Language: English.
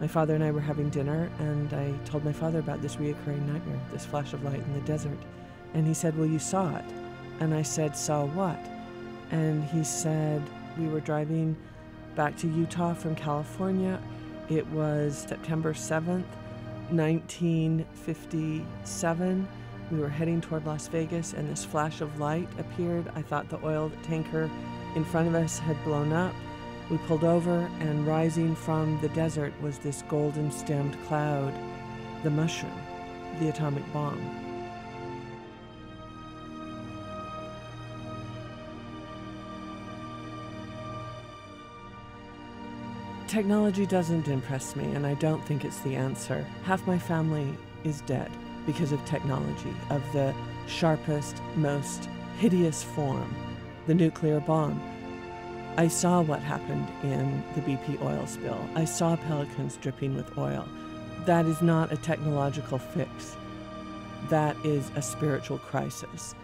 My father and I were having dinner, and I told my father about this reoccurring nightmare, this flash of light in the desert. And he said, Well, you saw it. And I said, Saw what? And he said, We were driving back to Utah from California. It was September 7th, 1957. We were heading toward Las Vegas, and this flash of light appeared. I thought the oil tanker in front of us had blown up. We pulled over, and rising from the desert was this golden stemmed cloud, the mushroom, the atomic bomb. Technology doesn't impress me, and I don't think it's the answer. Half my family is dead because of technology, of the sharpest, most hideous form, the nuclear bomb. I saw what happened in the BP oil spill. I saw pelicans dripping with oil. That is not a technological fix. That is a spiritual crisis.